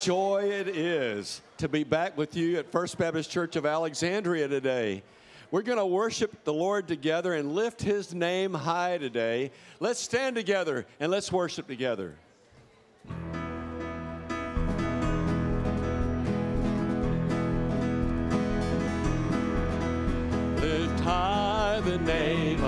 Joy it is to be back with you at First Baptist Church of Alexandria today. We're going to worship the Lord together and lift his name high today. Let's stand together and let's worship together. Lift high the name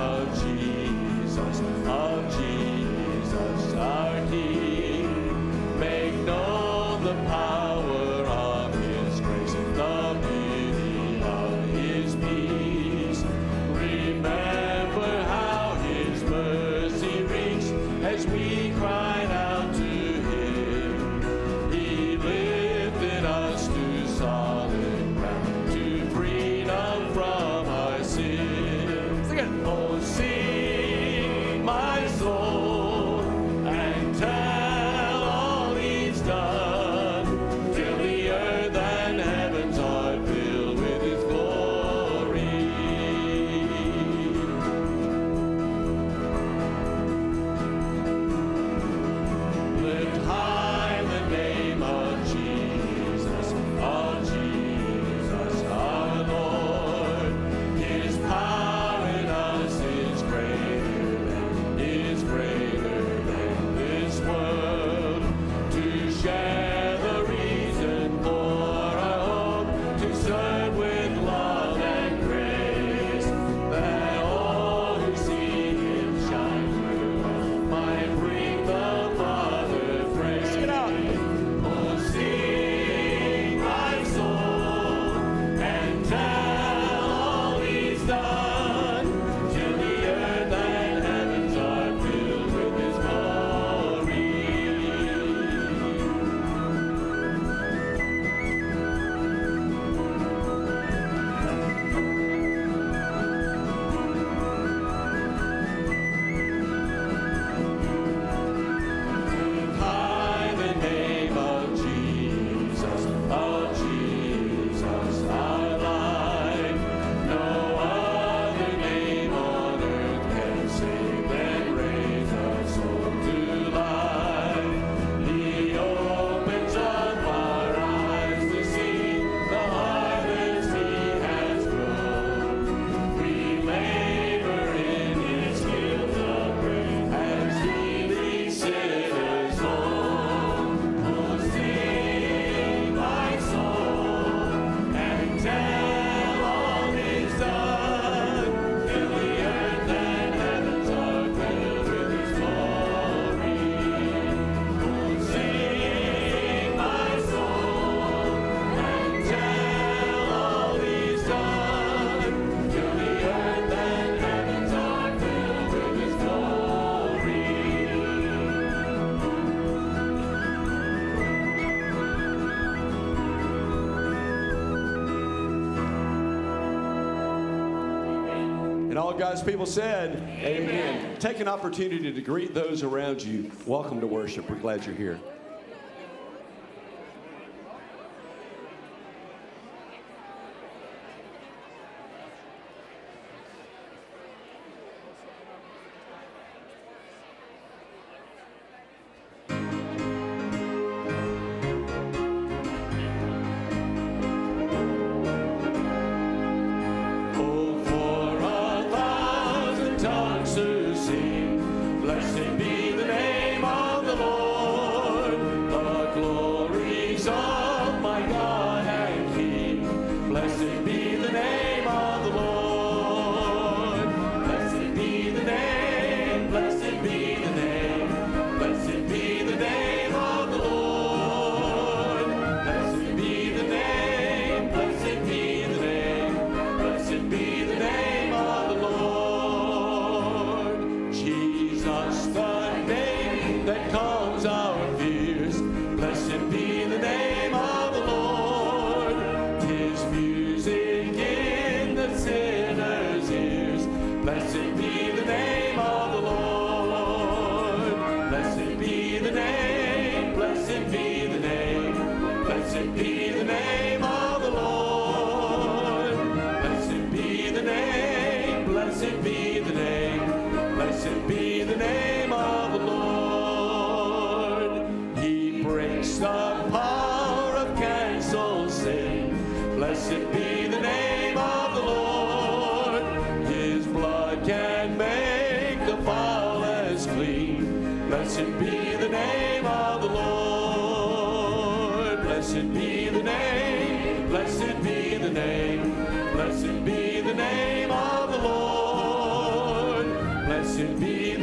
God's people said, Amen. Amen. Take an opportunity to greet those around you. Welcome to worship. We're glad you're here.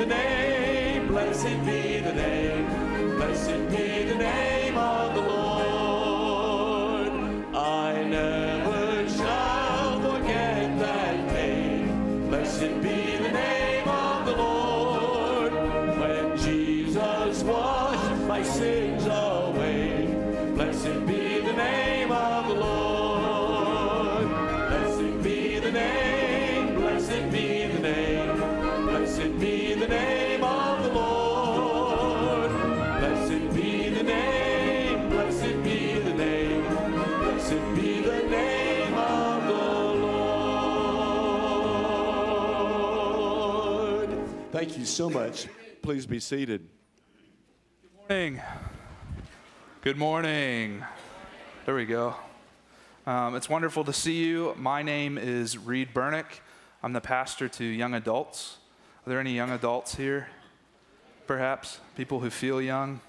The name. Blessed be the name. Blessed be the name so much. Please be seated. Good morning. Good morning. There we go. Um, it's wonderful to see you. My name is Reed Bernick. I'm the pastor to young adults. Are there any young adults here? Perhaps people who feel young?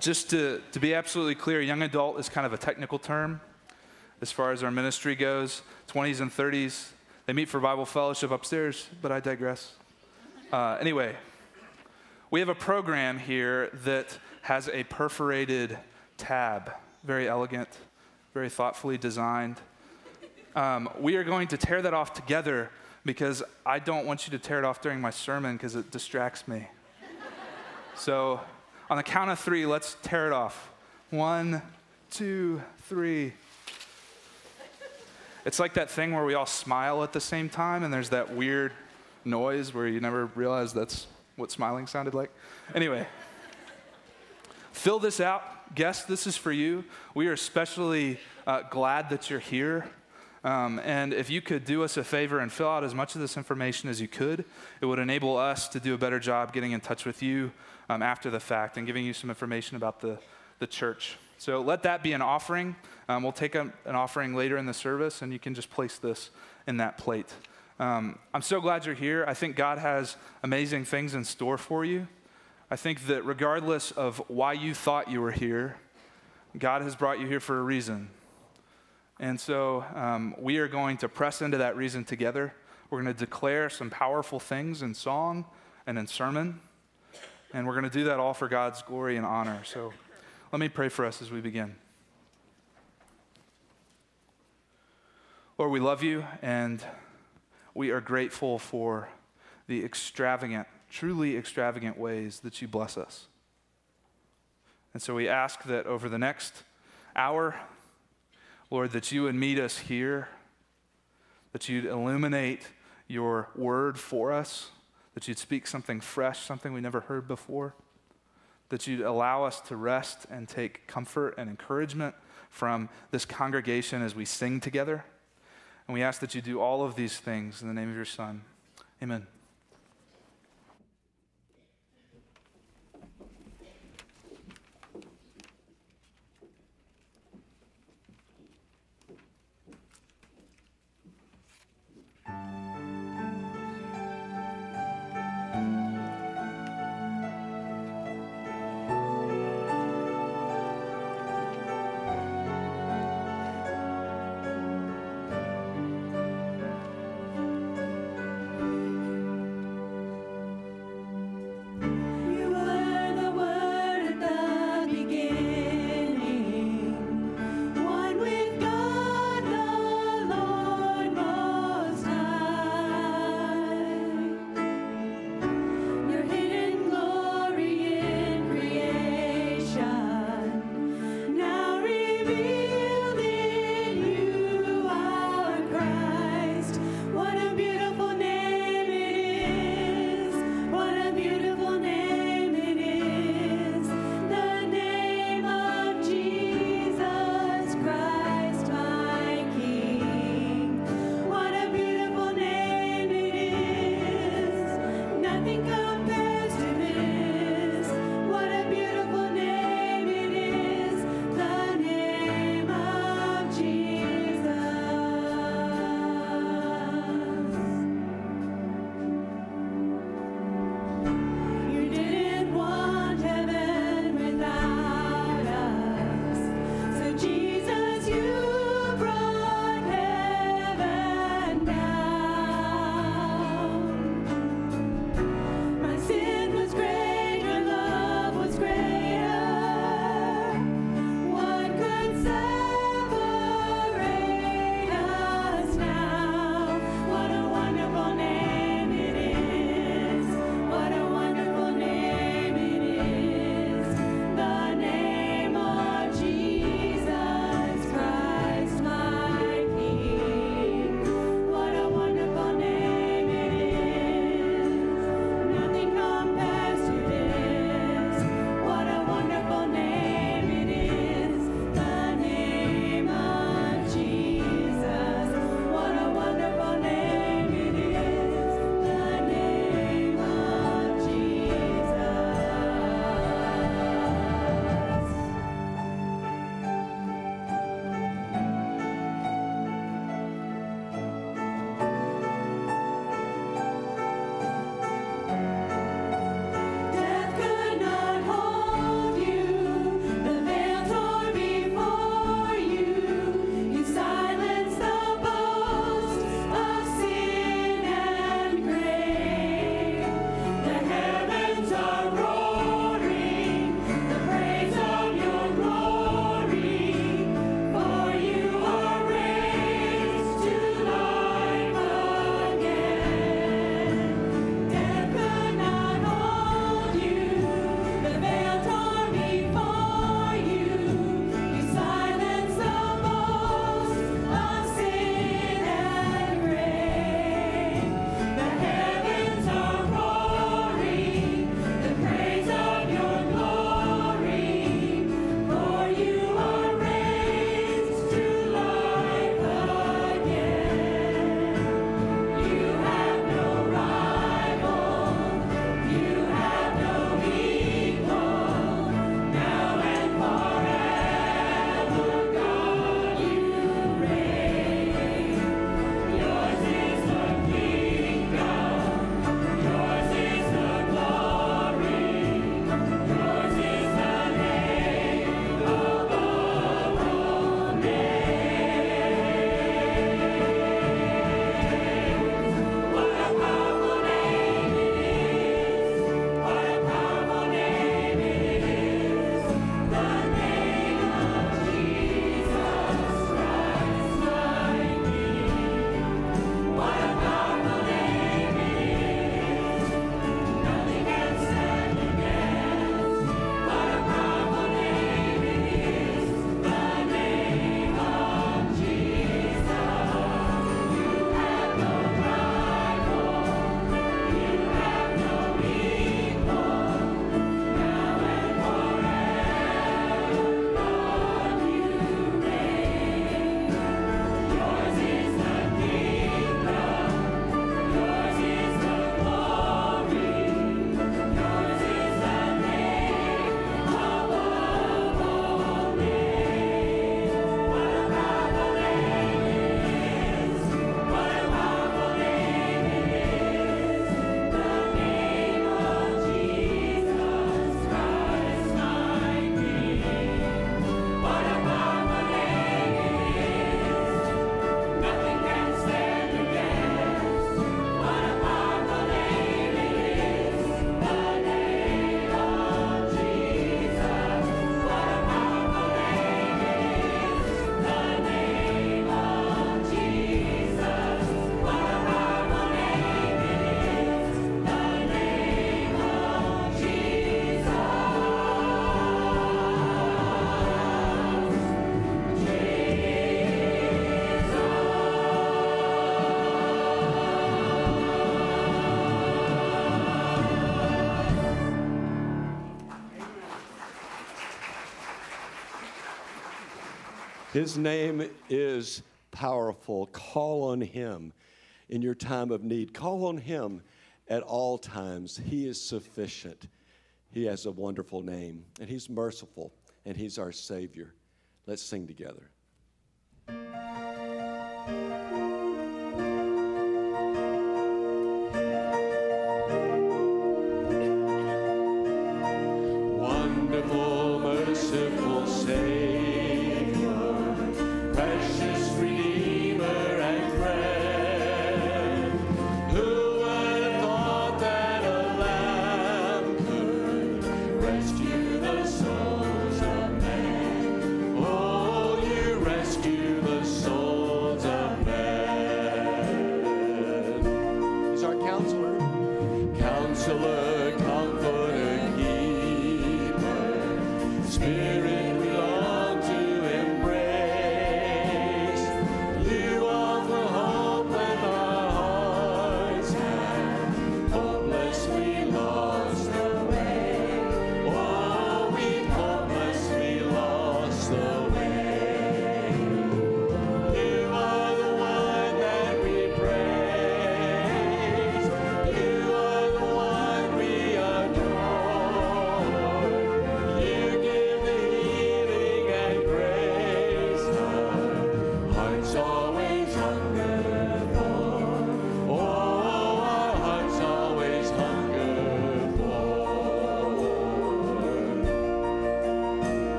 Just to, to be absolutely clear, young adult is kind of a technical term as far as our ministry goes. 20s and 30s, they meet for Bible fellowship upstairs, but I digress. Uh, anyway, we have a program here that has a perforated tab, very elegant, very thoughtfully designed. Um, we are going to tear that off together because I don't want you to tear it off during my sermon because it distracts me. so, on the count of three, let's tear it off. One, two, three. It's like that thing where we all smile at the same time, and there's that weird noise where you never realized that's what smiling sounded like. Anyway, fill this out. Guest, this is for you. We are especially uh, glad that you're here. Um, and if you could do us a favor and fill out as much of this information as you could, it would enable us to do a better job getting in touch with you um, after the fact and giving you some information about the, the church. So let that be an offering. Um, we'll take a, an offering later in the service, and you can just place this in that plate. Um, I'm so glad you're here. I think God has amazing things in store for you. I think that regardless of why you thought you were here, God has brought you here for a reason. And so um, we are going to press into that reason together. We're going to declare some powerful things in song and in sermon. And we're going to do that all for God's glory and honor. So let me pray for us as we begin. Lord, we love you and we are grateful for the extravagant, truly extravagant ways that you bless us. And so we ask that over the next hour, Lord, that you would meet us here, that you'd illuminate your word for us, that you'd speak something fresh, something we never heard before, that you'd allow us to rest and take comfort and encouragement from this congregation as we sing together. And we ask that you do all of these things in the name of your Son. Amen. His name is powerful. Call on Him in your time of need. Call on Him at all times. He is sufficient. He has a wonderful name, and He's merciful, and He's our Savior. Let's sing together.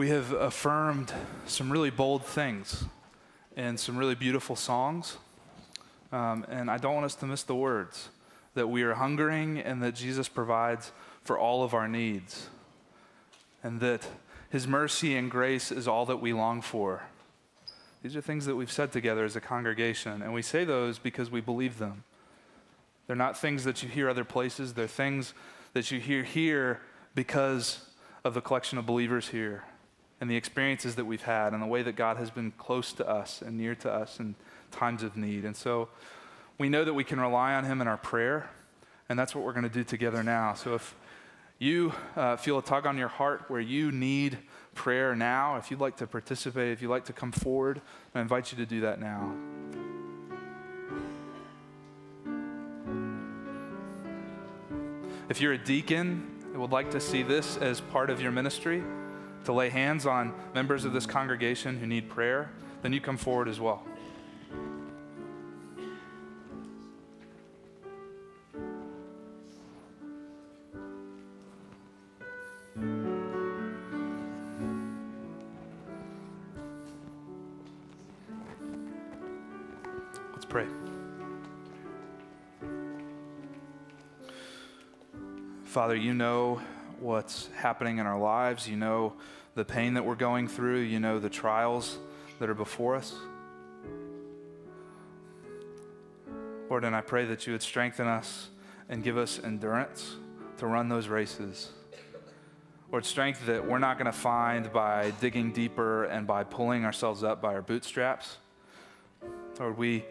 We have affirmed some really bold things and some really beautiful songs. Um, and I don't want us to miss the words that we are hungering and that Jesus provides for all of our needs, and that his mercy and grace is all that we long for. These are things that we've said together as a congregation, and we say those because we believe them. They're not things that you hear other places, they're things that you hear here because of the collection of believers here and the experiences that we've had and the way that God has been close to us and near to us in times of need. And so we know that we can rely on Him in our prayer, and that's what we're going to do together now. So if you uh, feel a tug on your heart where you need prayer now, if you'd like to participate, if you'd like to come forward, I invite you to do that now. If you're a deacon and would like to see this as part of your ministry, to lay hands on members of this congregation who need prayer, then you come forward as well. Let's pray. Father, you know what's happening in our lives. You know the pain that we're going through. You know the trials that are before us. Lord, and I pray that you would strengthen us and give us endurance to run those races. Lord, strength that we're not going to find by digging deeper and by pulling ourselves up by our bootstraps. Lord, we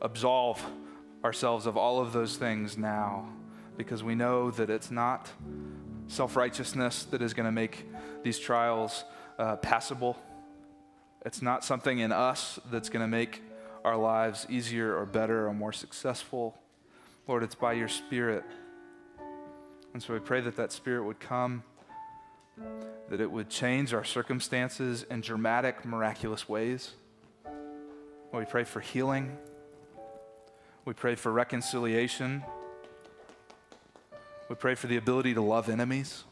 absolve ourselves of all of those things now because we know that it's not self righteousness that is going to make these trials uh, passable. It's not something in us that's going to make our lives easier or better or more successful. Lord, it's by your Spirit. And so we pray that that Spirit would come, that it would change our circumstances in dramatic, miraculous ways. We pray for healing. We pray for reconciliation. We pray for the ability to love enemies.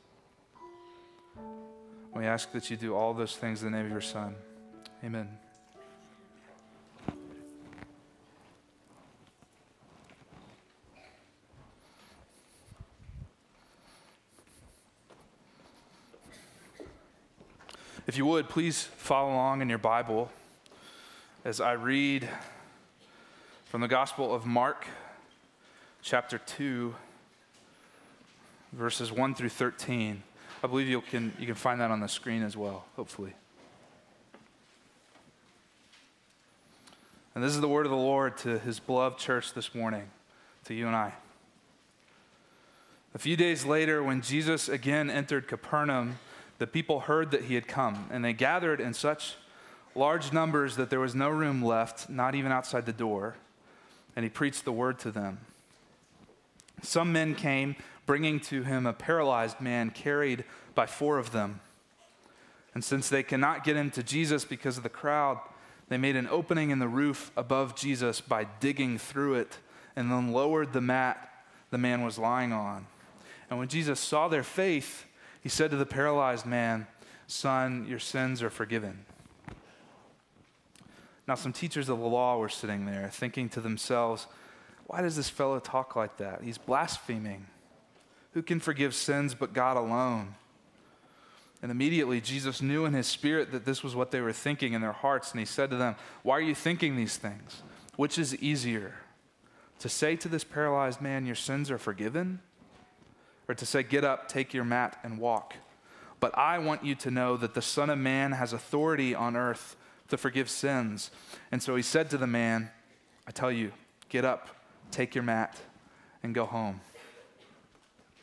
We ask that you do all those things in the name of your Son. Amen. If you would, please follow along in your Bible as I read from the Gospel of Mark, chapter 2, verses 1 through 13. I believe you can, you can find that on the screen as well, hopefully. And this is the word of the Lord to his beloved church this morning, to you and I. A few days later, when Jesus again entered Capernaum, the people heard that he had come, and they gathered in such large numbers that there was no room left, not even outside the door, and he preached the word to them. Some men came, bringing to him a paralyzed man carried by four of them. And since they cannot get into Jesus because of the crowd, they made an opening in the roof above Jesus by digging through it and then lowered the mat the man was lying on. And when Jesus saw their faith, he said to the paralyzed man, Son, your sins are forgiven. Now, some teachers of the law were sitting there thinking to themselves, Why does this fellow talk like that? He's blaspheming. Who can forgive sins but God alone? And immediately Jesus knew in his spirit that this was what they were thinking in their hearts, and he said to them, Why are you thinking these things? Which is easier? To say to this paralyzed man, Your sins are forgiven? Or to say, Get up, take your mat, and walk? But I want you to know that the Son of Man has authority on earth to forgive sins. And so he said to the man, I tell you, get up, take your mat, and go home.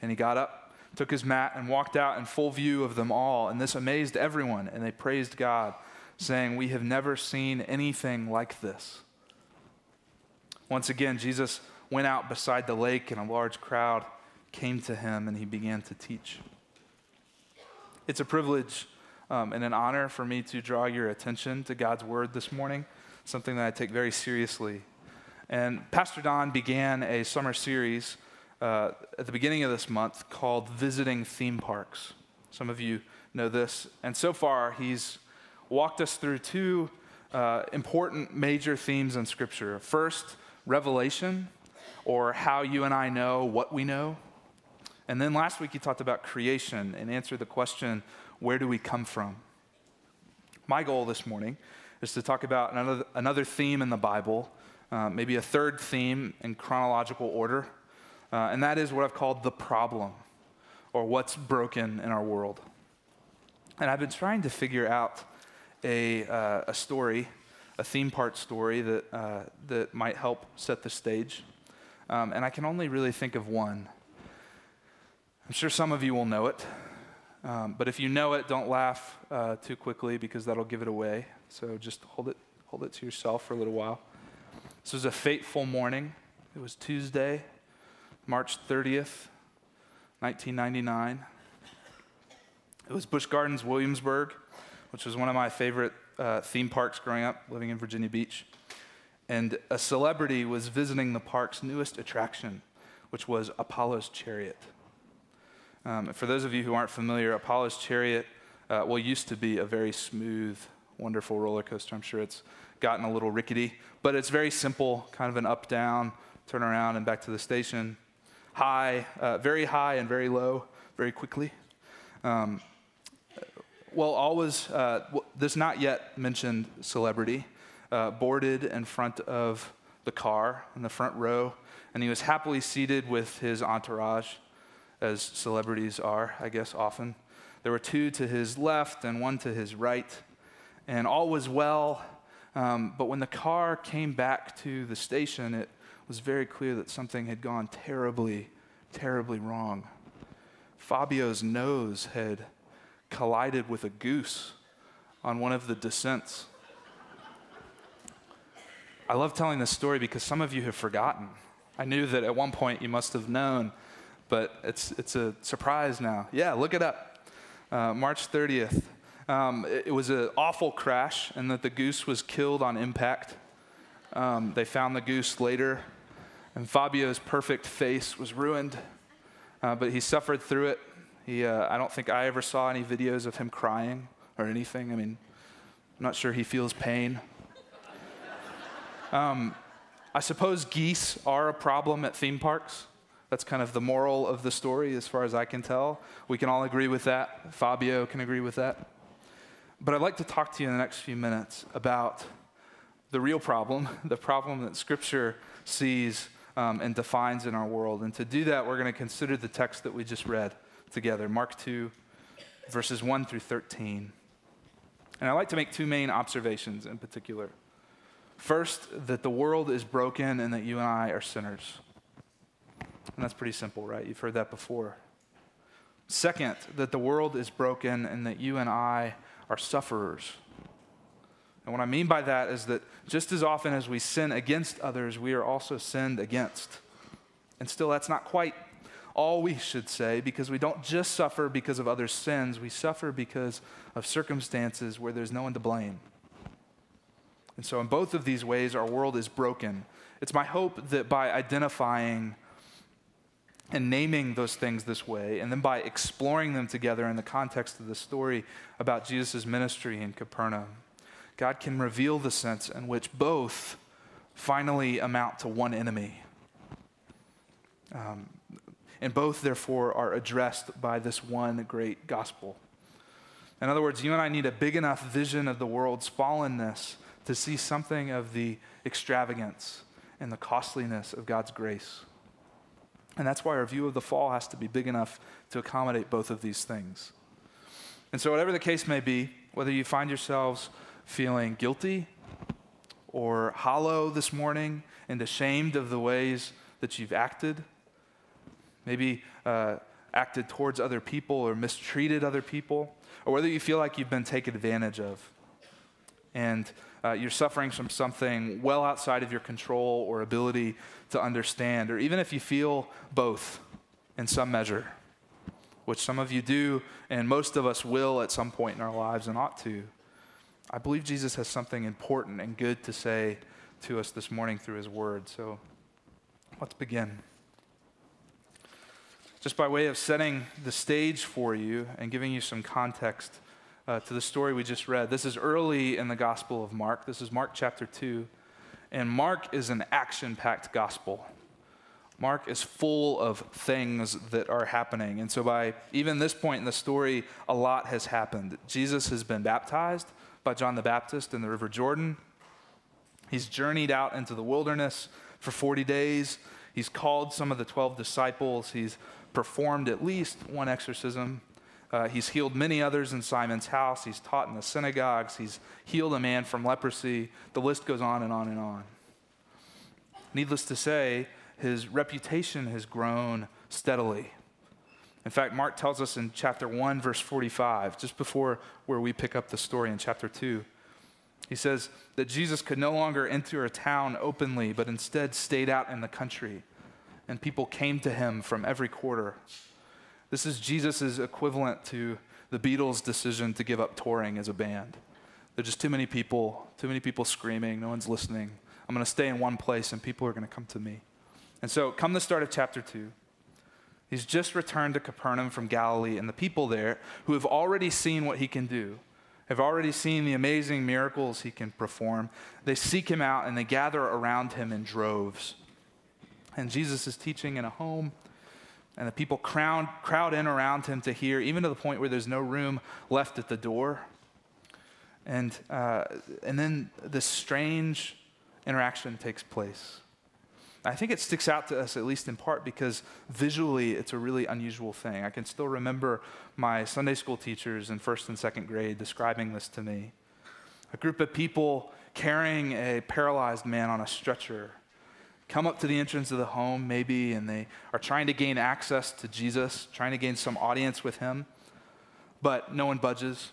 And he got up, took his mat, and walked out in full view of them all. And this amazed everyone, and they praised God, saying, We have never seen anything like this. Once again, Jesus went out beside the lake, and a large crowd came to him, and he began to teach. It's a privilege um, and an honor for me to draw your attention to God's word this morning, something that I take very seriously. And Pastor Don began a summer series uh, at the beginning of this month called Visiting Theme Parks. Some of you know this. And so far, he's walked us through two uh, important major themes in Scripture. First, revelation, or how you and I know what we know. And then last week, he talked about creation and answered the question where do we come from? My goal this morning is to talk about another, another theme in the Bible, uh, maybe a third theme in chronological order, uh, and that is what I've called the problem, or what's broken in our world. And I've been trying to figure out a, uh, a story, a theme park story that, uh, that might help set the stage. Um, and I can only really think of one. I'm sure some of you will know it. Um, but if you know it, don't laugh uh, too quickly because that'll give it away. So just hold it, hold it to yourself for a little while. This was a fateful morning. It was Tuesday, March 30th, 1999. It was Busch Gardens, Williamsburg, which was one of my favorite uh, theme parks growing up, living in Virginia Beach. And a celebrity was visiting the park's newest attraction, which was Apollo's Chariot. Um, for those of you who aren't familiar, Apollo's Chariot, uh, well, used to be a very smooth, wonderful roller coaster. I'm sure it's gotten a little rickety, but it's very simple, kind of an up down, turn around and back to the station. High, uh, very high and very low, very quickly. Um, well, always, uh, this not yet mentioned celebrity uh, boarded in front of the car in the front row, and he was happily seated with his entourage as celebrities are, I guess, often. There were two to his left and one to his right, and all was well. Um, but when the car came back to the station, it was very clear that something had gone terribly, terribly wrong. Fabio's nose had collided with a goose on one of the descents. I love telling this story because some of you have forgotten. I knew that at one point you must have known but it's, it's a surprise now. Yeah, look it up. Uh, March 30th. Um, it, it, was an awful crash, and that the goose was killed on impact. Um, they found the goose later, and Fabio's perfect face was ruined, uh, but he suffered through it. He, uh, I don't think I ever saw any videos of him crying or anything. I mean, I'm not sure he feels pain. Um, I suppose geese are a problem at theme parks. That's kind of the moral of the story, as far as I can tell. We can all agree with that. Fabio can agree with that. But I'd like to talk to you in the next few minutes about the real problem, the problem that Scripture sees um, and defines in our world. And to do that, we're going to consider the text that we just read together Mark 2, verses 1 through 13. And I'd like to make two main observations in particular. First, that the world is broken and that you and I are sinners. And that's pretty simple, right? You've heard that before. Second, that the world is broken and that you and I are sufferers. And what I mean by that is that just as often as we sin against others, we are also sinned against. And still, that's not quite all we should say because we don't just suffer because of others' sins, we suffer because of circumstances where there's no one to blame. And so, in both of these ways, our world is broken. It's my hope that by identifying and naming those things this way, and then by exploring them together in the context of the story about Jesus' ministry in Capernaum, God can reveal the sense in which both finally amount to one enemy. Um, and both, therefore, are addressed by this one great gospel. In other words, you and I need a big enough vision of the world's fallenness to see something of the extravagance and the costliness of God's grace. And that's why our view of the fall has to be big enough to accommodate both of these things. And so, whatever the case may be, whether you find yourselves feeling guilty or hollow this morning and ashamed of the ways that you've acted, maybe uh, acted towards other people or mistreated other people, or whether you feel like you've been taken advantage of? And uh, you're suffering from something well outside of your control or ability to understand, or even if you feel both in some measure, which some of you do, and most of us will at some point in our lives and ought to. I believe Jesus has something important and good to say to us this morning through his word. So let's begin. Just by way of setting the stage for you and giving you some context uh, to the story we just read. This is early in the Gospel of Mark. This is Mark chapter 2. And Mark is an action packed gospel. Mark is full of things that are happening. And so, by even this point in the story, a lot has happened. Jesus has been baptized by John the Baptist in the River Jordan. He's journeyed out into the wilderness for 40 days. He's called some of the 12 disciples. He's performed at least one exorcism. Uh, he's healed many others in Simon's house. He's taught in the synagogues. He's healed a man from leprosy. The list goes on and on and on. Needless to say, his reputation has grown steadily. In fact, Mark tells us in chapter 1, verse 45, just before where we pick up the story in chapter 2, he says that Jesus could no longer enter a town openly, but instead stayed out in the country, and people came to him from every quarter. This is Jesus' equivalent to the Beatles' decision to give up touring as a band. There's just too many people, too many people screaming, no one's listening. I'm going to stay in one place and people are going to come to me. And so, come the start of chapter 2, he's just returned to Capernaum from Galilee, and the people there who have already seen what he can do, have already seen the amazing miracles he can perform, they seek him out and they gather around him in droves. And Jesus is teaching in a home and the people crowd, crowd in around him to hear, even to the point where there's no room left at the door. And, uh, and then this strange interaction takes place. I think it sticks out to us, at least in part, because visually it's a really unusual thing. I can still remember my Sunday school teachers in first and second grade describing this to me. A group of people carrying a paralyzed man on a stretcher come up to the entrance of the home, maybe, and they are trying to gain access to Jesus, trying to gain some audience with him, but no one budges.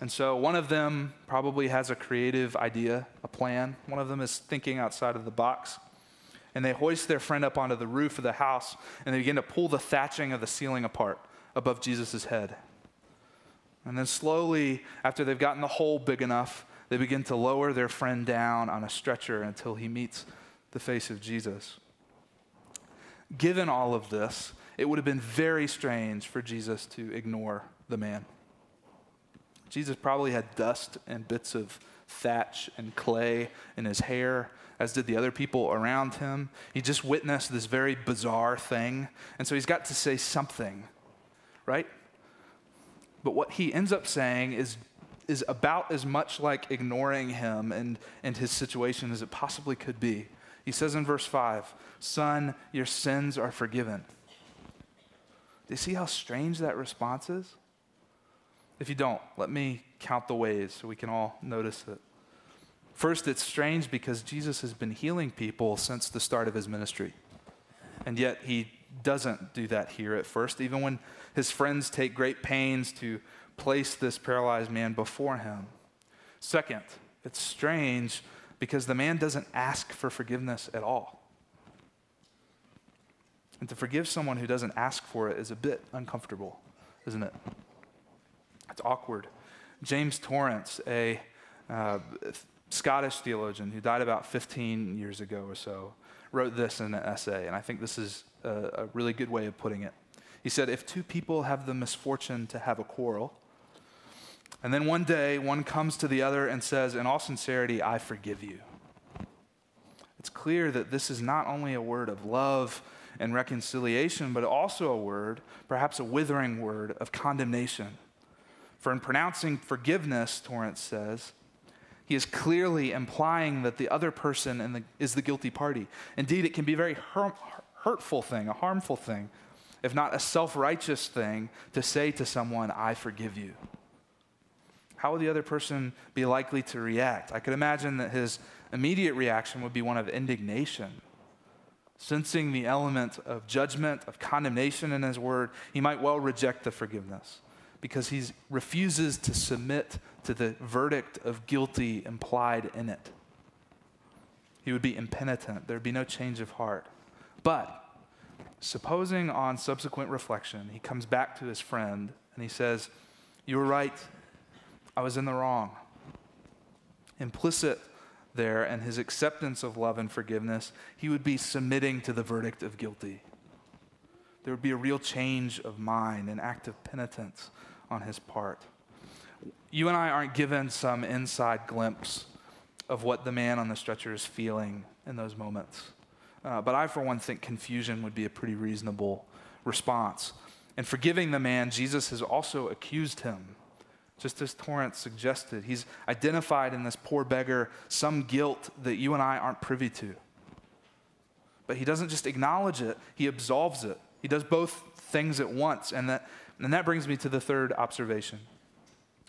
And so one of them probably has a creative idea, a plan. One of them is thinking outside of the box. And they hoist their friend up onto the roof of the house and they begin to pull the thatching of the ceiling apart above Jesus' head. And then slowly, after they've gotten the hole big enough, they begin to lower their friend down on a stretcher until he meets the face of Jesus. Given all of this, it would have been very strange for Jesus to ignore the man. Jesus probably had dust and bits of thatch and clay in his hair, as did the other people around him. He just witnessed this very bizarre thing, and so he's got to say something, right? But what he ends up saying is, is about as much like ignoring him and, and his situation as it possibly could be. He says in verse 5, Son, your sins are forgiven. Do you see how strange that response is? If you don't, let me count the ways so we can all notice it. First, it's strange because Jesus has been healing people since the start of his ministry. And yet he doesn't do that here at first, even when his friends take great pains to place this paralyzed man before him. Second, it's strange because the man doesn't ask for forgiveness at all. And to forgive someone who doesn't ask for it is a bit uncomfortable, isn't it? It's awkward. James Torrance, a uh, Scottish theologian who died about 15 years ago or so, wrote this in an essay, and I think this is a, a really good way of putting it. He said, If two people have the misfortune to have a quarrel, and then one day one comes to the other and says, In all sincerity, I forgive you. It's clear that this is not only a word of love and reconciliation, but also a word, perhaps a withering word, of condemnation. For in pronouncing forgiveness, Torrance says, he is clearly implying that the other person the, is the guilty party. Indeed, it can be a very hurtful thing, a harmful thing, if not a self righteous thing, to say to someone, I forgive you. How would the other person be likely to react? I could imagine that his immediate reaction would be one of indignation. Sensing the element of judgment, of condemnation in his word, he might well reject the forgiveness because he refuses to submit to the verdict of guilty implied in it. He would be impenitent. There would be no change of heart. But supposing on subsequent reflection, he comes back to his friend and he says, You were right. I was in the wrong. Implicit there and his acceptance of love and forgiveness, he would be submitting to the verdict of guilty. There would be a real change of mind, an act of penitence on his part. You and I aren't given some inside glimpse of what the man on the stretcher is feeling in those moments. Uh, but I, for one, think confusion would be a pretty reasonable response. And forgiving the man, Jesus has also accused him. Just as Torrance suggested, he's identified in this poor beggar some guilt that you and I aren't privy to. But he doesn't just acknowledge it, he absolves it. He does both things at once. And that and that brings me to the third observation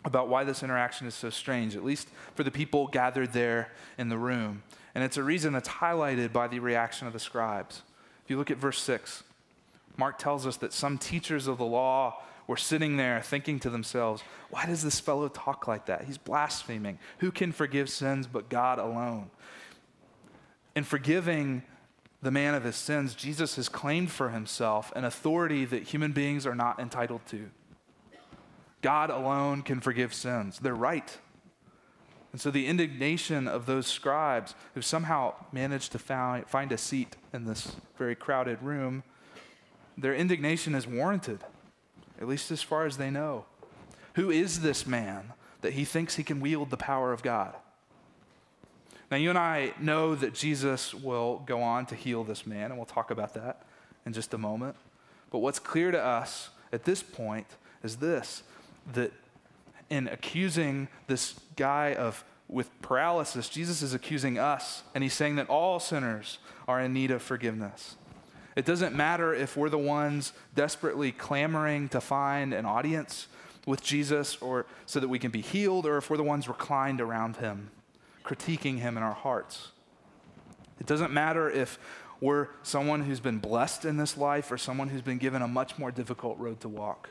about why this interaction is so strange, at least for the people gathered there in the room. And it's a reason that's highlighted by the reaction of the scribes. If you look at verse 6, Mark tells us that some teachers of the law were sitting there thinking to themselves, why does this fellow talk like that? He's blaspheming. Who can forgive sins but God alone? In forgiving the man of his sins, Jesus has claimed for himself an authority that human beings are not entitled to. God alone can forgive sins. They're right. And so the indignation of those scribes who somehow managed to find a seat in this very crowded room, their indignation is warranted, at least as far as they know. Who is this man that he thinks he can wield the power of God? Now, you and I know that Jesus will go on to heal this man, and we'll talk about that in just a moment. But what's clear to us at this point is this that in accusing this guy of with paralysis, Jesus is accusing us, and he's saying that all sinners are in need of forgiveness. It doesn't matter if we're the ones desperately clamoring to find an audience with Jesus or so that we can be healed, or if we're the ones reclined around him critiquing him in our hearts. It doesn't matter if we're someone who's been blessed in this life or someone who's been given a much more difficult road to walk.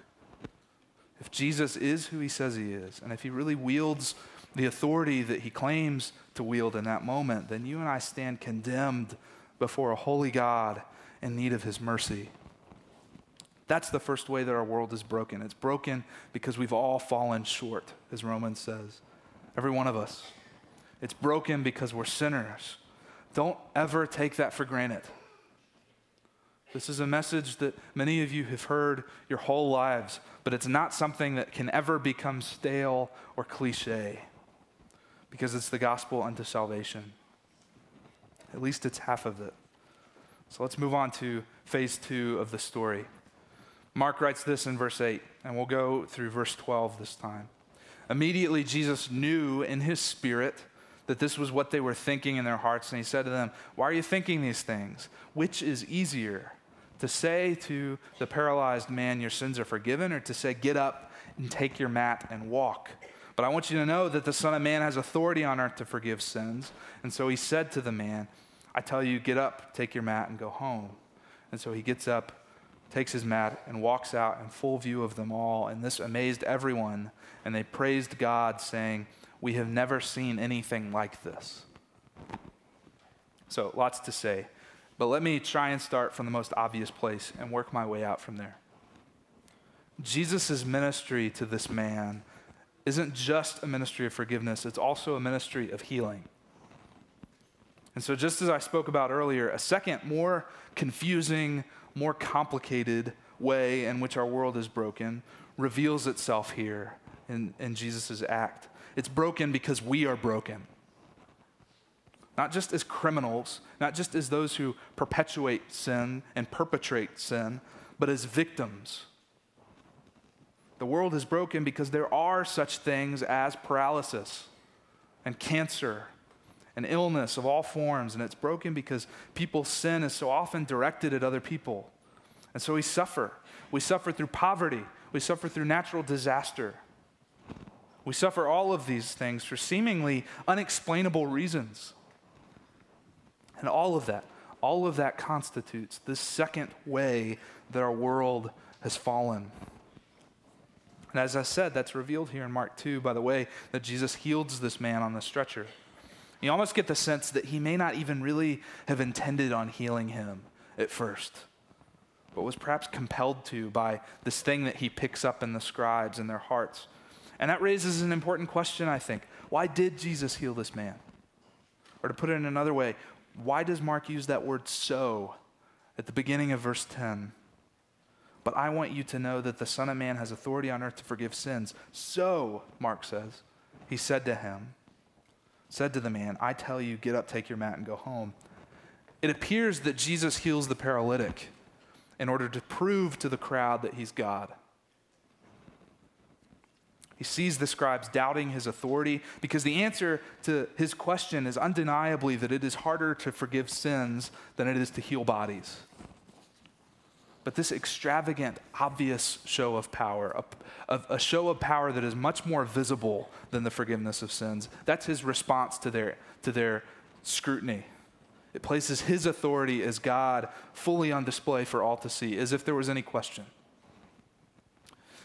If Jesus is who he says he is, and if he really wields the authority that he claims to wield in that moment, then you and I stand condemned before a holy God in need of his mercy. That's the first way that our world is broken. It's broken because we've all fallen short, as Romans says. Every one of us. It's broken because we're sinners. Don't ever take that for granted. This is a message that many of you have heard your whole lives, but it's not something that can ever become stale or cliche because it's the gospel unto salvation. At least it's half of it. So let's move on to phase two of the story. Mark writes this in verse 8, and we'll go through verse 12 this time. Immediately, Jesus knew in his spirit that this was what they were thinking in their hearts. And he said to them, Why are you thinking these things? Which is easier, to say to the paralyzed man, Your sins are forgiven, or to say, Get up and take your mat and walk? But I want you to know that the Son of Man has authority on earth to forgive sins. And so he said to the man, I tell you, get up, take your mat, and go home. And so he gets up, takes his mat, and walks out in full view of them all. And this amazed everyone. And they praised God, saying, We have never seen anything like this. So, lots to say. But let me try and start from the most obvious place and work my way out from there. Jesus' ministry to this man isn't just a ministry of forgiveness, it's also a ministry of healing. And so, just as I spoke about earlier, a second, more confusing, more complicated way in which our world is broken reveals itself here in, in Jesus' act. It's broken because we are broken. Not just as criminals, not just as those who perpetuate sin and perpetrate sin, but as victims. The world is broken because there are such things as paralysis and cancer and illness of all forms. And it's broken because people's sin is so often directed at other people. And so we suffer. We suffer through poverty, we suffer through natural disaster. We suffer all of these things for seemingly unexplainable reasons. And all of that, all of that constitutes this second way that our world has fallen. And as I said, that's revealed here in Mark 2 by the way that Jesus heals this man on the stretcher. You almost get the sense that he may not even really have intended on healing him at first, but was perhaps compelled to by this thing that he picks up in the scribes and their hearts. And that raises an important question, I think. Why did Jesus heal this man? Or to put it in another way, why does Mark use that word so at the beginning of verse 10? But I want you to know that the Son of Man has authority on earth to forgive sins. So, Mark says, he said to him, said to the man, I tell you, get up, take your mat, and go home. It appears that Jesus heals the paralytic in order to prove to the crowd that he's God. He sees the scribes doubting his authority because the answer to his question is undeniably that it is harder to forgive sins than it is to heal bodies. But this extravagant, obvious show of power, a, a, show of power that is much more visible than the forgiveness of sins, that's his response to their, to their scrutiny. It places his authority as God fully on display for all to see, as if there was any question.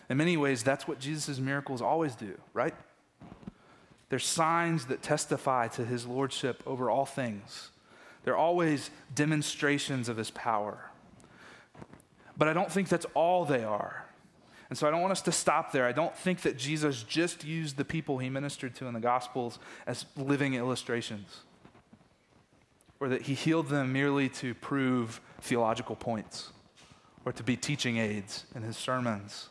In many ways, that's what Jesus' miracles always do, right? They're signs that testify to his lordship over all things. They're always demonstrations of his power. But I don't think that's all they are. And so I don't want us to stop there. I don't think that Jesus just used the people he ministered to in the Gospels as living illustrations, or that he healed them merely to prove theological points, or to be teaching aids in his sermons.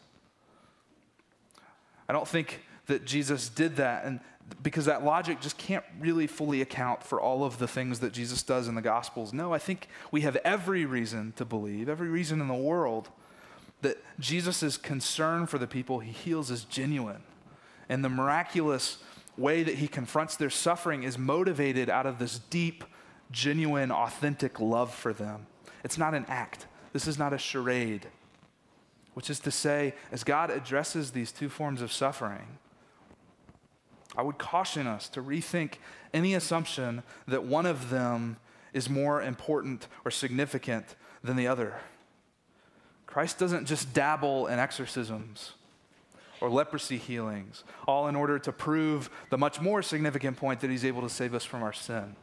I don't think that Jesus did that, and because that logic just can't really fully account for all of the things that Jesus does in the Gospels. No, I think we have every reason to believe, every reason in the world, that Jesus' concern for the people he heals is genuine. And the miraculous way that he confronts their suffering is motivated out of this deep, genuine, authentic love for them. It's not an act, this is not a charade. Which is to say, as God addresses these two forms of suffering, I would caution us to rethink any assumption that one of them is more important or significant than the other. Christ doesn't just dabble in exorcisms or leprosy healings, all in order to prove the much more significant point that he's able to save us from our sin.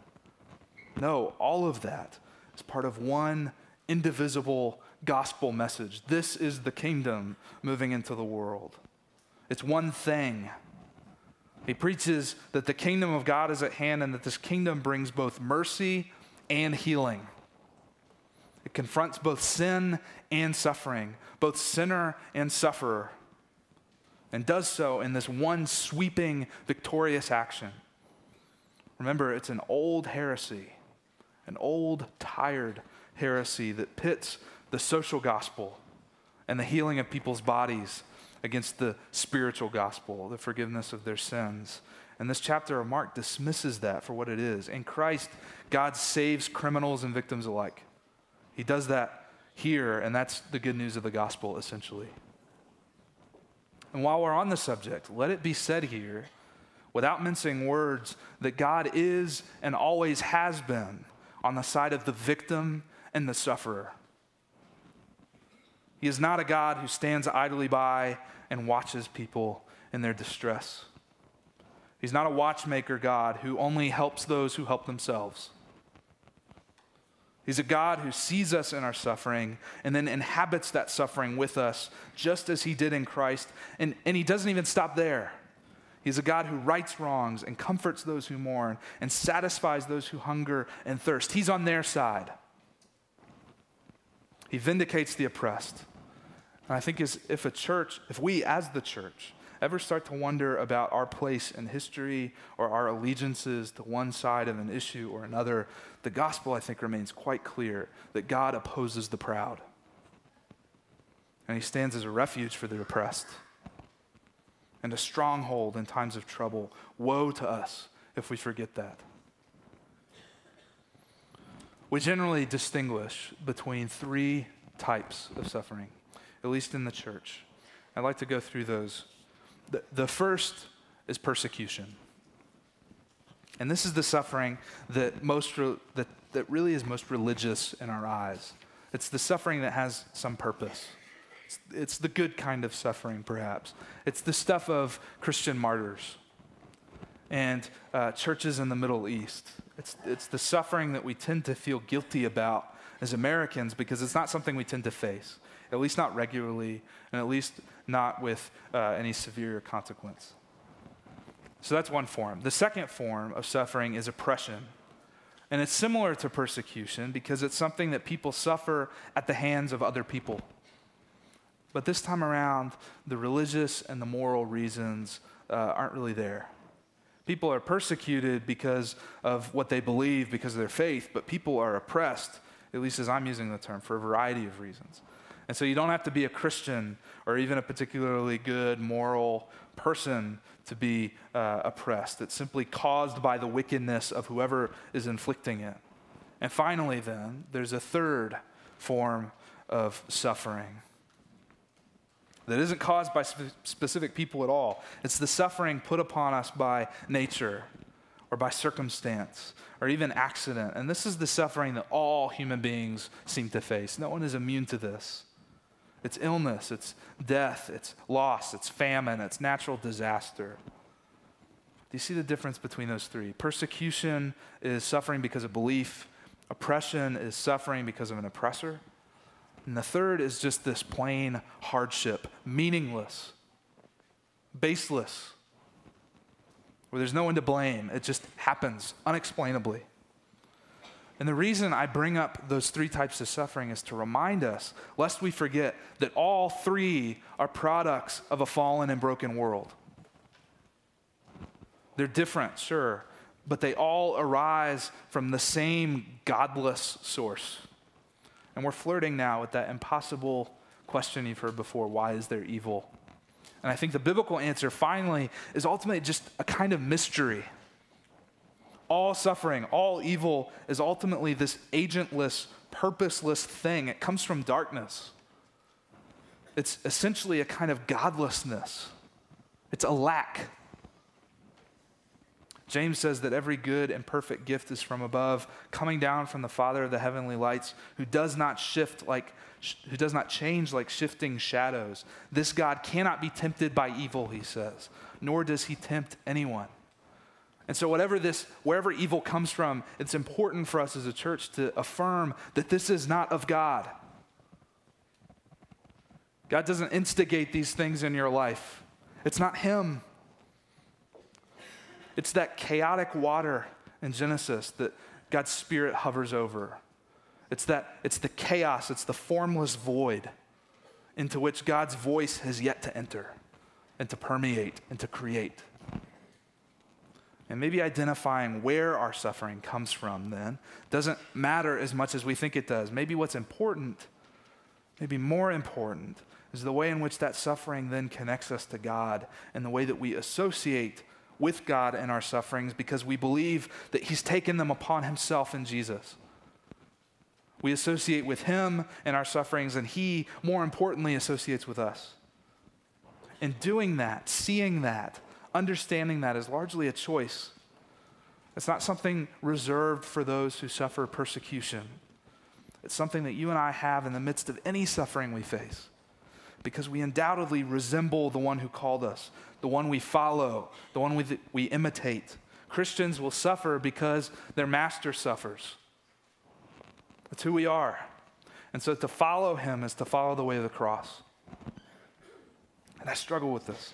No, all of that is part of one indivisible gospel message. This is the kingdom moving into the world. It's one thing he preaches that the kingdom of God is at hand and that this kingdom brings both mercy and healing. It confronts both sin and suffering, both sinner and sufferer, and does so in this one sweeping, victorious action. Remember, it's an old heresy, an old, tired heresy that pits the social gospel and the healing of people's bodies against the spiritual gospel, the forgiveness of their sins. And this chapter of Mark dismisses that for what it is. In Christ, God saves criminals and victims alike. He does that here, and that's the good news of the gospel, essentially. And while we're on the subject, let it be said here, without mincing words, that God is and always has been on the side of the victim and the sufferer. He is not a God who stands idly by and watches people in their distress. He's not a watchmaker God who only helps those who help themselves. He's a God who sees us in our suffering and then inhabits that suffering with us, just as he did in Christ. And, and he doesn't even stop there. He's a God who rights wrongs and comforts those who mourn and satisfies those who hunger and thirst. He's on their side. He vindicates the oppressed. And I think as if a church, if we as the church, ever start to wonder about our place in history or our allegiances to one side of an issue or another, the gospel, I think, remains quite clear that God opposes the proud. And he stands as a refuge for the oppressed and a stronghold in times of trouble. Woe to us if we forget that. We generally distinguish between three types of suffering, at least in the church. I'd like to go through those. The, the first is persecution. And this is the suffering that, most re- that, that really is most religious in our eyes. It's the suffering that has some purpose. It's, it's the good kind of suffering, perhaps. It's the stuff of Christian martyrs and uh, churches in the Middle East. It's, it's the suffering that we tend to feel guilty about as Americans because it's not something we tend to face, at least not regularly, and at least not with uh, any severe consequence. So that's one form. The second form of suffering is oppression. And it's similar to persecution because it's something that people suffer at the hands of other people. But this time around, the religious and the moral reasons uh, aren't really there. People are persecuted because of what they believe, because of their faith, but people are oppressed, at least as I'm using the term, for a variety of reasons. And so you don't have to be a Christian or even a particularly good moral person to be uh, oppressed. It's simply caused by the wickedness of whoever is inflicting it. And finally, then, there's a third form of suffering that isn't caused by spe- specific people at all. It's the suffering put upon us by nature or by circumstance or even accident. And this is the suffering that all human beings seem to face. No one is immune to this. It's illness, it's death, it's loss, it's famine, it's natural disaster. Do you see the difference between those three? Persecution is suffering because of belief, oppression is suffering because of an oppressor. And the third is just this plain hardship, meaningless, baseless, where there's no one to blame. It just happens unexplainably. And the reason I bring up those three types of suffering is to remind us, lest we forget, that all three are products of a fallen and broken world. They're different, sure, but they all arise from the same godless source. And we're flirting now with that impossible question you've heard before why is there evil? And I think the biblical answer finally is ultimately just a kind of mystery. All suffering, all evil is ultimately this agentless, purposeless thing. It comes from darkness. It's essentially a kind of godlessness, it's a lack. James says that every good and perfect gift is from above, coming down from the Father of the heavenly lights, who does not shift like who does not change like shifting shadows. This God cannot be tempted by evil, he says, nor does he tempt anyone. And so whatever this wherever evil comes from, it's important for us as a church to affirm that this is not of God. God doesn't instigate these things in your life. It's not him. It's that chaotic water in Genesis that God's Spirit hovers over. It's that it's the chaos, it's the formless void into which God's voice has yet to enter and to permeate and to create. And maybe identifying where our suffering comes from then doesn't matter as much as we think it does. Maybe what's important, maybe more important, is the way in which that suffering then connects us to God and the way that we associate with God in our sufferings because we believe that He's taken them upon Himself in Jesus. We associate with Him in our sufferings, and He, more importantly, associates with us. In doing that, seeing that, understanding that is largely a choice. It's not something reserved for those who suffer persecution. It's something that you and I have in the midst of any suffering we face because we undoubtedly resemble the one who called us, the one we follow, the one we, we imitate. Christians will suffer because their master suffers. That's who we are. And so to follow him is to follow the way of the cross. And I struggle with this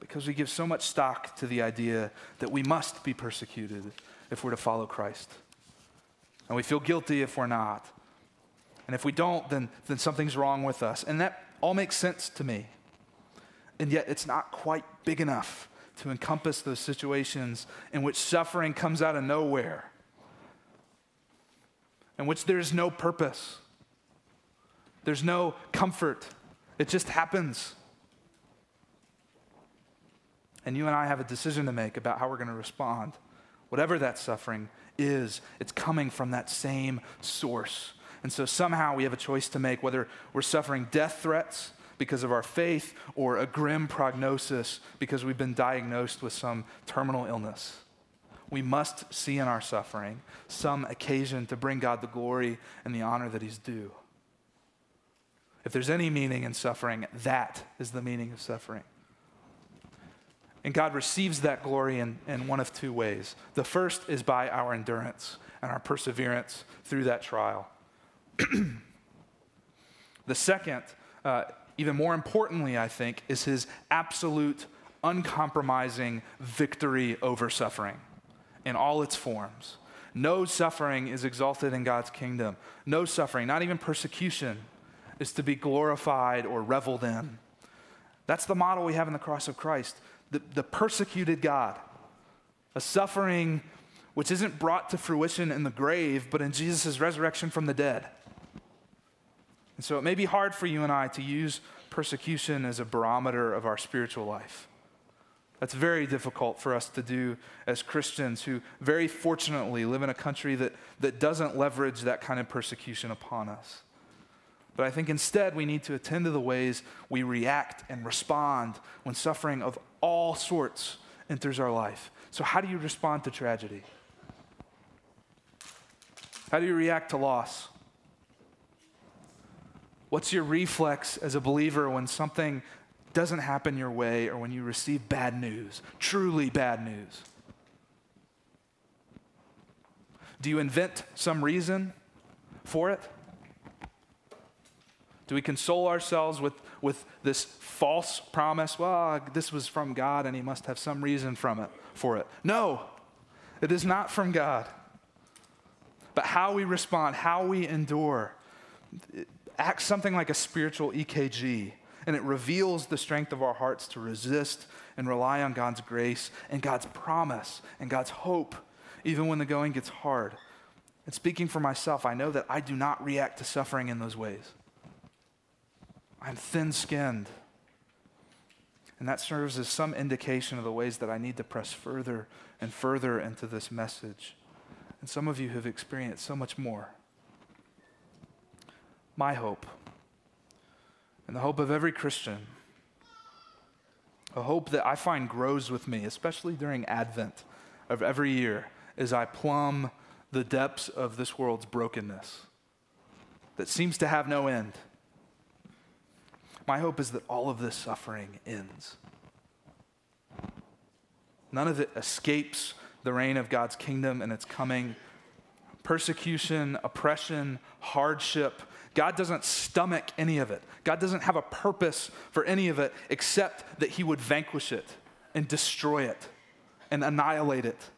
because we give so much stock to the idea that we must be persecuted if we're to follow Christ. And we feel guilty if we're not. And if we don't, then, then something's wrong with us. And that all makes sense to me. And yet, it's not quite big enough to encompass those situations in which suffering comes out of nowhere, in which there's no purpose, there's no comfort. It just happens. And you and I have a decision to make about how we're going to respond. Whatever that suffering is, it's coming from that same source. And so somehow we have a choice to make whether we're suffering death threats because of our faith or a grim prognosis because we've been diagnosed with some terminal illness. We must see in our suffering some occasion to bring God the glory and the honor that He's due. If there's any meaning in suffering, that is the meaning of suffering. And God receives that glory in, in one of two ways. The first is by our endurance and our perseverance through that trial. the second, uh, even more importantly, I think, is his absolute, uncompromising victory over suffering in all its forms. No suffering is exalted in God's kingdom. No suffering, not even persecution, is to be glorified or reveled in. That's the model we have in the cross of Christ the, the persecuted God, a suffering which isn't brought to fruition in the grave, but in Jesus' resurrection from the dead. And so it may be hard for you and I to use persecution as a barometer of our spiritual life. That's very difficult for us to do as Christians who, very fortunately, live in a country that, that doesn't leverage that kind of persecution upon us. But I think instead we need to attend to the ways we react and respond when suffering of all sorts enters our life. So, how do you respond to tragedy? How do you react to loss? What's your reflex as a believer when something doesn't happen your way or when you receive bad news, truly bad news? Do you invent some reason for it? Do we console ourselves with, with this false promise? Well, this was from God and he must have some reason from it for it. No, it is not from God. But how we respond, how we endure, acts something like a spiritual EKG, and it reveals the strength of our hearts to resist and rely on God's grace and God's promise and God's hope, even when the going gets hard. And speaking for myself, I know that I do not react to suffering in those ways. I'm thin skinned. And that serves as some indication of the ways that I need to press further and further into this message. And some of you have experienced so much more. My hope, and the hope of every Christian, a hope that I find grows with me, especially during Advent of every year, as I plumb the depths of this world's brokenness that seems to have no end. My hope is that all of this suffering ends. None of it escapes the reign of God's kingdom and its coming. Persecution, oppression, hardship, God doesn't stomach any of it. God doesn't have a purpose for any of it except that He would vanquish it and destroy it and annihilate it.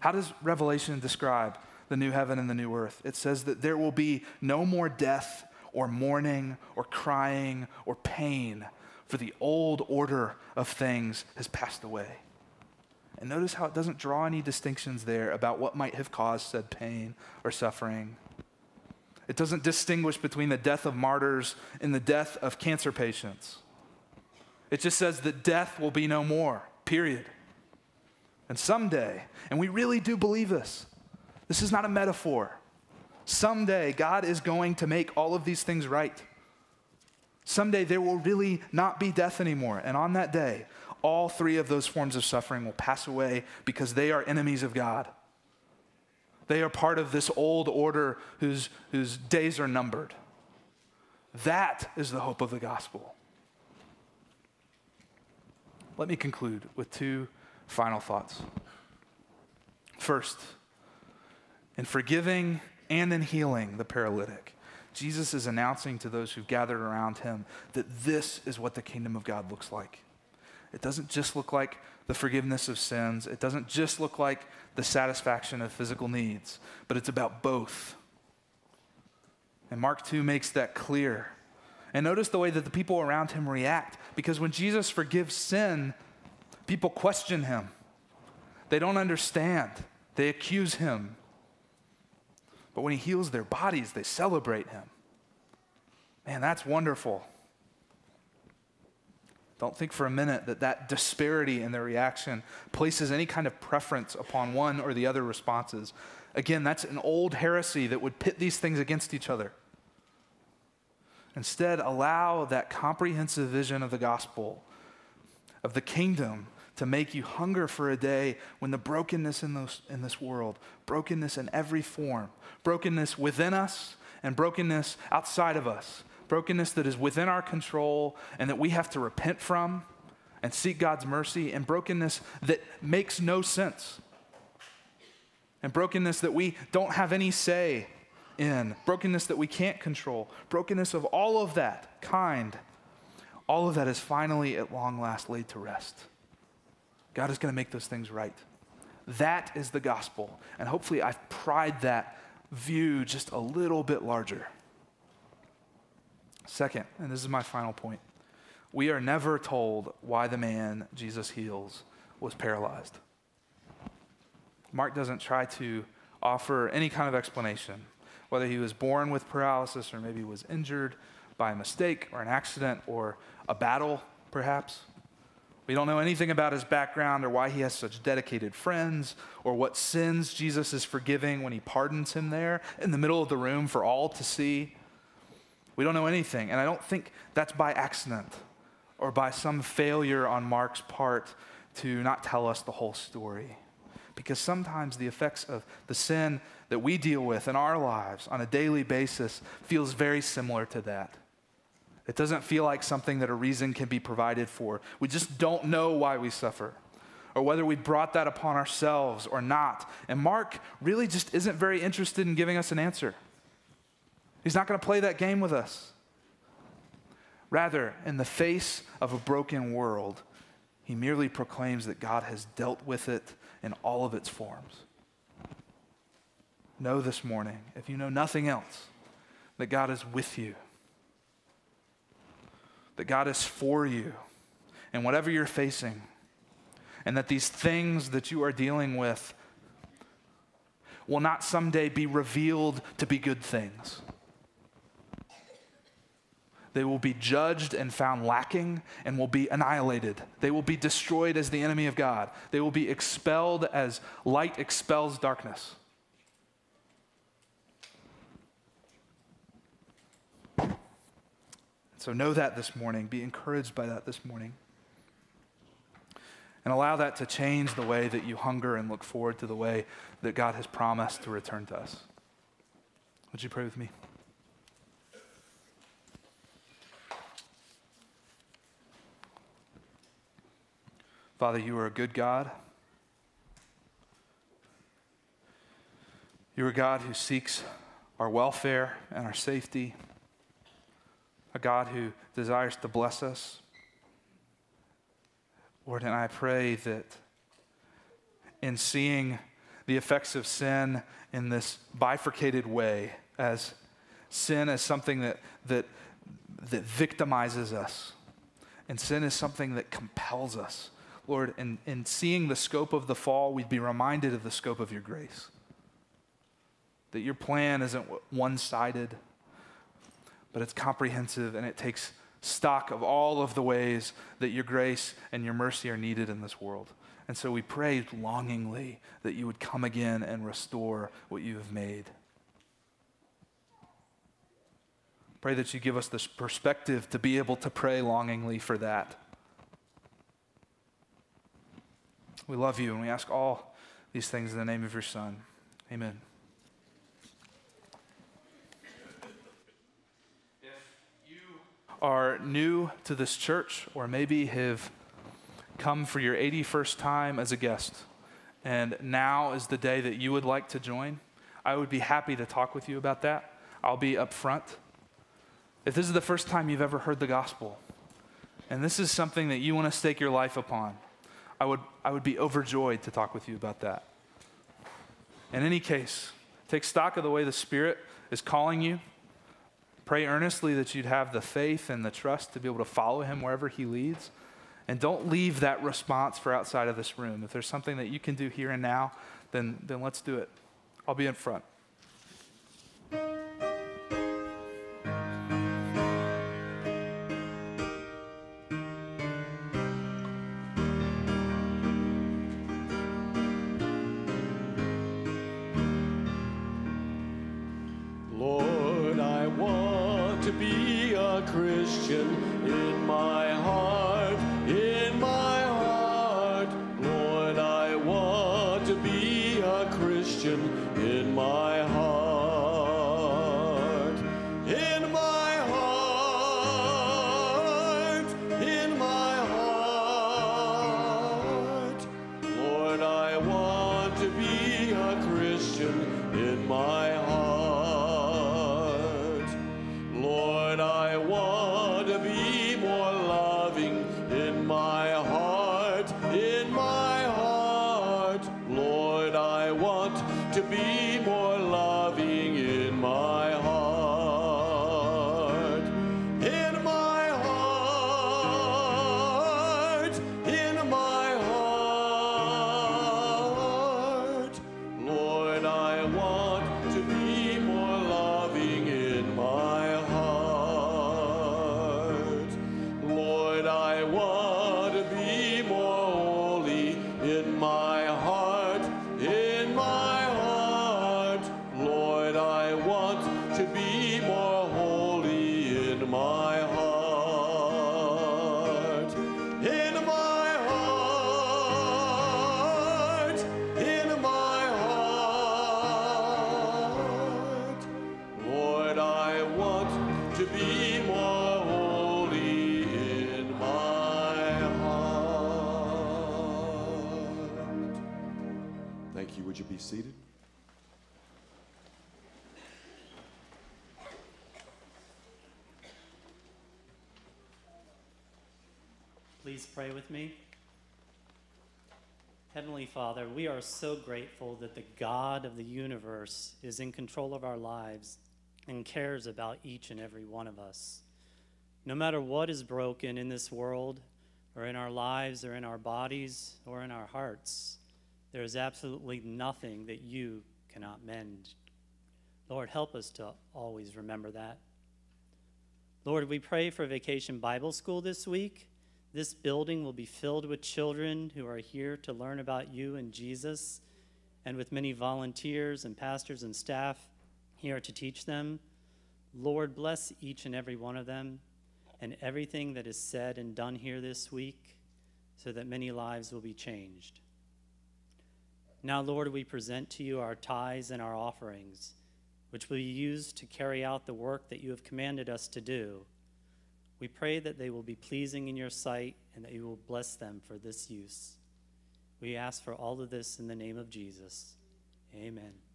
How does Revelation describe the new heaven and the new earth? It says that there will be no more death or mourning or crying or pain, for the old order of things has passed away. And notice how it doesn't draw any distinctions there about what might have caused said pain or suffering. It doesn't distinguish between the death of martyrs and the death of cancer patients. It just says that death will be no more, period. And someday, and we really do believe this, this is not a metaphor. Someday, God is going to make all of these things right. Someday, there will really not be death anymore. And on that day, all three of those forms of suffering will pass away because they are enemies of God. They are part of this old order whose, whose days are numbered. That is the hope of the gospel. Let me conclude with two final thoughts. First, in forgiving and in healing the paralytic, Jesus is announcing to those who've gathered around him that this is what the kingdom of God looks like. It doesn't just look like the forgiveness of sins, it doesn't just look like the satisfaction of physical needs, but it's about both. And Mark 2 makes that clear. And notice the way that the people around him react, because when Jesus forgives sin, people question him. They don't understand, they accuse him. But when he heals their bodies, they celebrate him. Man, that's wonderful. Don't think for a minute that that disparity in their reaction places any kind of preference upon one or the other responses. Again, that's an old heresy that would pit these things against each other. Instead, allow that comprehensive vision of the gospel, of the kingdom, to make you hunger for a day when the brokenness in, those, in this world, brokenness in every form, brokenness within us and brokenness outside of us, brokenness that is within our control and that we have to repent from and seek God's mercy, and brokenness that makes no sense, and brokenness that we don't have any say in, brokenness that we can't control, brokenness of all of that kind, all of that is finally at long last laid to rest. God is going to make those things right. That is the gospel. And hopefully, I've pried that view just a little bit larger. Second, and this is my final point we are never told why the man Jesus heals was paralyzed. Mark doesn't try to offer any kind of explanation, whether he was born with paralysis or maybe was injured by a mistake or an accident or a battle, perhaps. We don't know anything about his background or why he has such dedicated friends or what sins Jesus is forgiving when he pardons him there in the middle of the room for all to see. We don't know anything, and I don't think that's by accident or by some failure on Mark's part to not tell us the whole story. Because sometimes the effects of the sin that we deal with in our lives on a daily basis feels very similar to that. It doesn't feel like something that a reason can be provided for. We just don't know why we suffer or whether we brought that upon ourselves or not. And Mark really just isn't very interested in giving us an answer. He's not going to play that game with us. Rather, in the face of a broken world, he merely proclaims that God has dealt with it in all of its forms. Know this morning, if you know nothing else, that God is with you, that God is for you, and whatever you're facing, and that these things that you are dealing with will not someday be revealed to be good things. They will be judged and found lacking and will be annihilated. They will be destroyed as the enemy of God. They will be expelled as light expels darkness. So know that this morning. Be encouraged by that this morning. And allow that to change the way that you hunger and look forward to the way that God has promised to return to us. Would you pray with me? Father, you are a good God. You're a God who seeks our welfare and our safety, a God who desires to bless us. Lord, and I pray that in seeing the effects of sin in this bifurcated way, as sin is something that, that, that victimizes us, and sin is something that compels us. Lord, in, in seeing the scope of the fall, we'd be reminded of the scope of your grace. That your plan isn't one sided, but it's comprehensive and it takes stock of all of the ways that your grace and your mercy are needed in this world. And so we pray longingly that you would come again and restore what you have made. Pray that you give us this perspective to be able to pray longingly for that. We love you and we ask all these things in the name of your Son. Amen. Are new to this church or maybe have come for your 81st time as a guest, and now is the day that you would like to join, I would be happy to talk with you about that. I'll be up front. If this is the first time you've ever heard the gospel, and this is something that you want to stake your life upon, I would, I would be overjoyed to talk with you about that. In any case, take stock of the way the Spirit is calling you. Pray earnestly that you'd have the faith and the trust to be able to follow Him wherever He leads. And don't leave that response for outside of this room. If there's something that you can do here and now, then, then let's do it. I'll be in front. You. Would you be seated? Please pray with me. Heavenly Father, we are so grateful that the God of the universe is in control of our lives and cares about each and every one of us. No matter what is broken in this world, or in our lives, or in our bodies, or in our hearts, there is absolutely nothing that you cannot mend. Lord, help us to always remember that. Lord, we pray for a Vacation Bible School this week. This building will be filled with children who are here to learn about you and Jesus, and with many volunteers and pastors and staff here to teach them. Lord, bless each and every one of them and everything that is said and done here this week so that many lives will be changed. Now, Lord, we present to you our tithes and our offerings, which will be used to carry out the work that you have commanded us to do. We pray that they will be pleasing in your sight and that you will bless them for this use. We ask for all of this in the name of Jesus. Amen.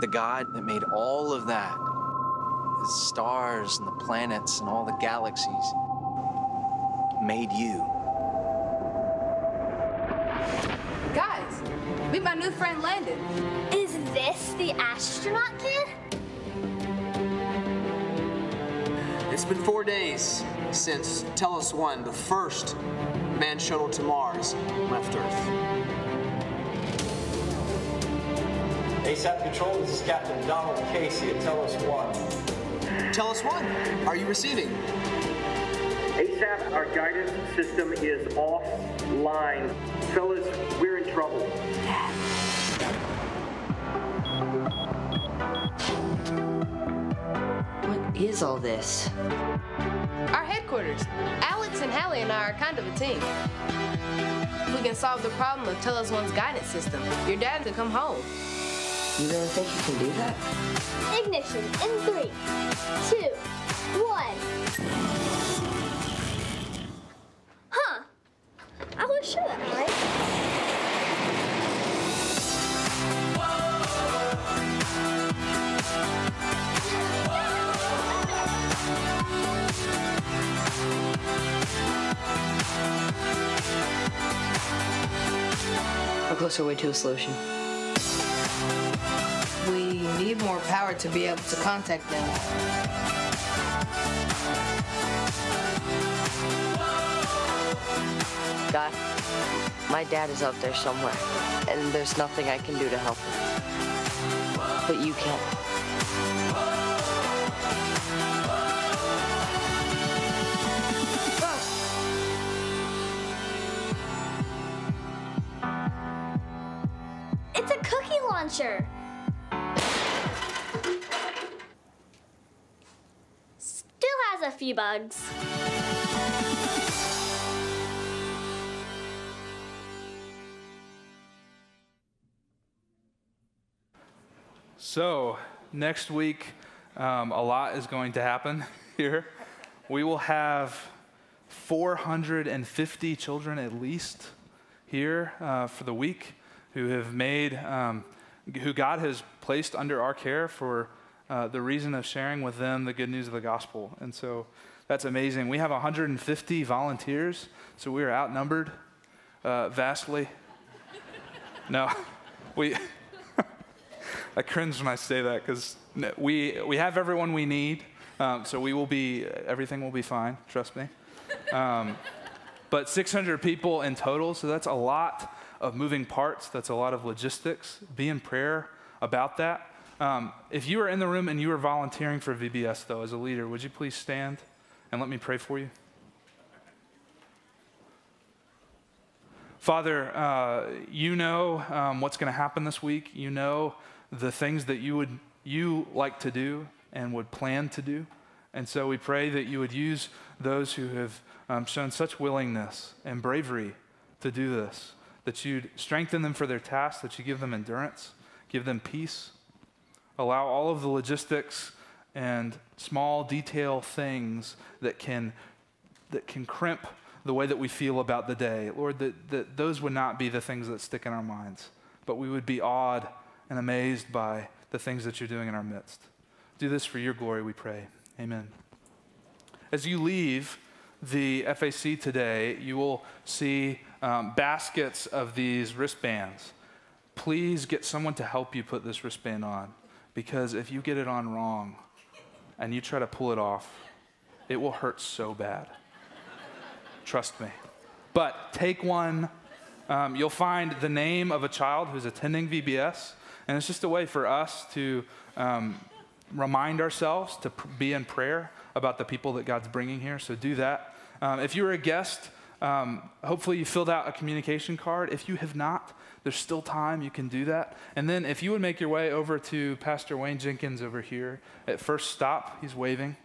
The God that made all of that, the stars and the planets and all the galaxies, made you. Guys, meet my new friend Landon. Is this the astronaut kid? It's been four days since Telos 1, the first manned shuttle to Mars, left Earth. ASAP Control, this is Captain Donald Casey at Telos 1. Telos 1, are you receiving? ASAP, our guidance system is offline. Fellas, we're in trouble. What is all this? Our headquarters. Alex and Hallie and I are kind of a team. If we can solve the problem of Telos One's guidance system, your dad can come home. You really think you can do that? Ignition in three, two, one. Huh. I was sure that right. We're closer way to a solution. To be able to contact them. Guy, my dad is out there somewhere, and there's nothing I can do to help him. But you can. It's a cookie launcher. Has a few bugs. So, next week, um, a lot is going to happen here. We will have 450 children at least here uh, for the week who have made, um, who God has placed under our care for uh, the reason of sharing with them the good news of the gospel. And so that's amazing. We have 150 volunteers, so we are outnumbered uh, vastly. No, we. I cringe when I say that because we, we have everyone we need, um, so we will be, everything will be fine, trust me. Um, but 600 people in total, so that's a lot of moving parts, that's a lot of logistics. Be in prayer about that. Um, if you are in the room and you are volunteering for VBS, though, as a leader, would you please stand and let me pray for you? Father, uh, you know um, what's going to happen this week. You know the things that you would you like to do and would plan to do. And so we pray that you would use those who have um, shown such willingness and bravery to do this, that you'd strengthen them for their task, that you give them endurance, give them peace, allow all of the logistics and small detail things that can that can crimp the way that we feel about the day. Lord, that, that those would not be the things that stick in our minds, but we would be awed and amazed by the things that you're doing in our midst. Do this for your glory, we pray. Amen. As you leave the FAC today, you will see um, baskets of these wristbands. Please get someone to help you put this wristband on because if you get it on wrong and you try to pull it off, it will hurt so bad. Trust me. But take one. Um, you'll find the name of a child who's attending VBS, and it's just a way for us to um, remind ourselves to pr- be in prayer about the people that God's bringing here. So do that. Um, if you're a guest, um, hopefully you filled out a communication card. If you have not, there's still time. You can do that. And then if you would make your way over to Pastor Wayne Jenkins over here at First Stop, he's waving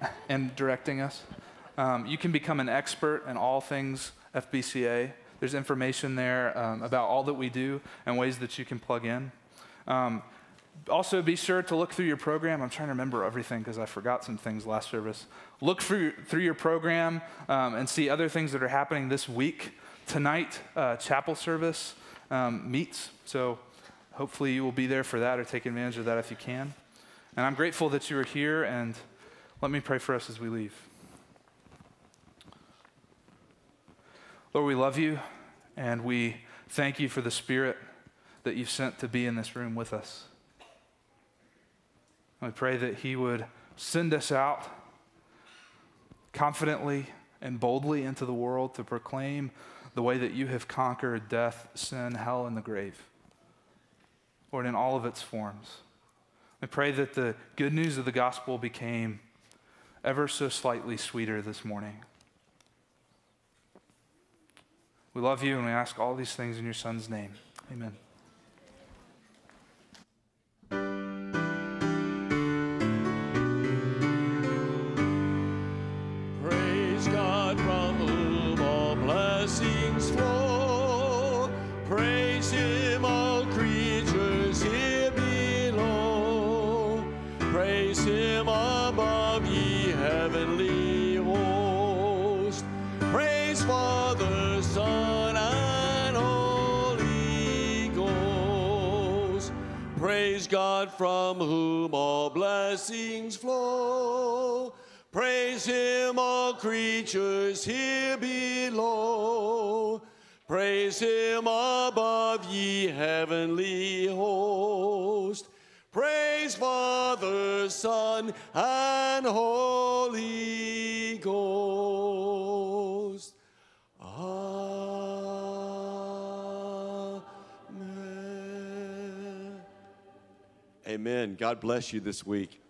and directing us. Um, you can become an expert in all things FBCA. There's information there um, about all that we do and ways that you can plug in. Um, also, be sure to look through your program. I'm trying to remember everything because I forgot some things last service. Look through, through your program um, and see other things that are happening this week. Tonight, uh, chapel service um, meets. So hopefully you will be there for that or take advantage of that if you can. And I'm grateful that you are here, and let me pray for us as we leave. Lord, we love you, and we thank you for the Spirit that you've sent to be in this room with us. I pray that He would send us out confidently and boldly into the world to proclaim the way that you have conquered death, sin, hell, and the grave. Lord, in all of its forms. I pray that the good news of the gospel became ever so slightly sweeter this morning. We love you and we ask all these things in your Son's name. Amen. God from whom all blessings flow. Praise him, all creatures here below. Praise him above, ye heavenly host. Praise Father, Son, and Holy Amen. God bless you this week.